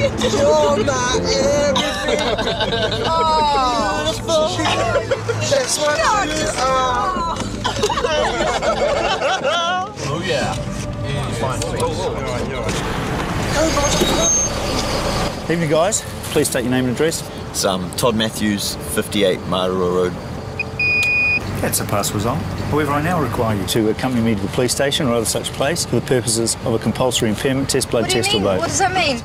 You're my everything. Oh, beautiful. That's what you are. Oh yeah. Fine. Evening, guys. Please state your name and address. It's um, Todd Matthews, 58 Marua Road. That's a pass result. However, I now require you to accompany me to the police station or other such place for the purposes of a compulsory impairment test, blood test, mean? or both. What does that mean?